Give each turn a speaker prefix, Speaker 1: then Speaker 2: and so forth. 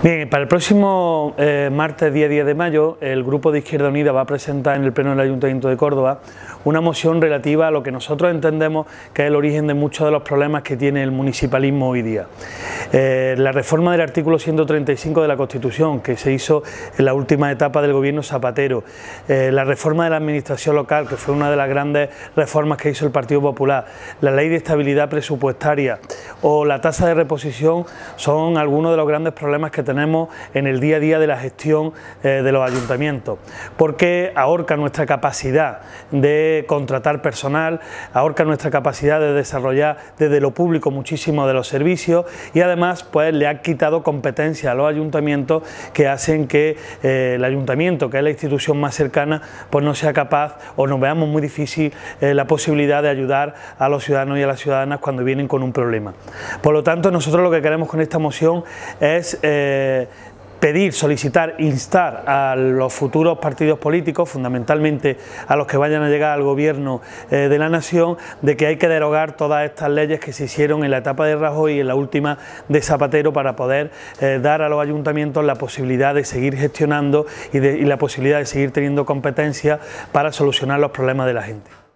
Speaker 1: Bien, para el próximo eh, martes día 10 de mayo, el Grupo de Izquierda Unida va a presentar en el Pleno del Ayuntamiento de Córdoba una moción relativa a lo que nosotros entendemos que es el origen de muchos de los problemas que tiene el municipalismo hoy día. Eh, la reforma del artículo 135 de la Constitución, que se hizo en la última etapa del gobierno Zapatero, eh, la reforma de la administración local, que fue una de las grandes reformas que hizo el Partido Popular, la ley de estabilidad presupuestaria o la tasa de reposición son algunos de los grandes problemas que tenemos en el día a día de la gestión eh, de los ayuntamientos, porque ahorca nuestra capacidad de contratar personal, ahorca nuestra capacidad de desarrollar desde lo público muchísimo de los servicios y además pues le ha quitado competencia a los ayuntamientos que hacen que eh, el ayuntamiento, que es la institución más cercana, pues no sea capaz o nos veamos muy difícil eh, la posibilidad de ayudar a los ciudadanos y a las ciudadanas cuando vienen con un problema. Por lo tanto, nosotros lo que queremos con esta moción es eh, pedir, solicitar, instar a los futuros partidos políticos, fundamentalmente a los que vayan a llegar al gobierno eh, de la nación, de que hay que derogar todas estas leyes que se hicieron en la etapa de Rajoy y en la última de Zapatero para poder eh, dar a los ayuntamientos la posibilidad de seguir gestionando y la posibilidad de seguir teniendo competencia para solucionar los problemas de la gente.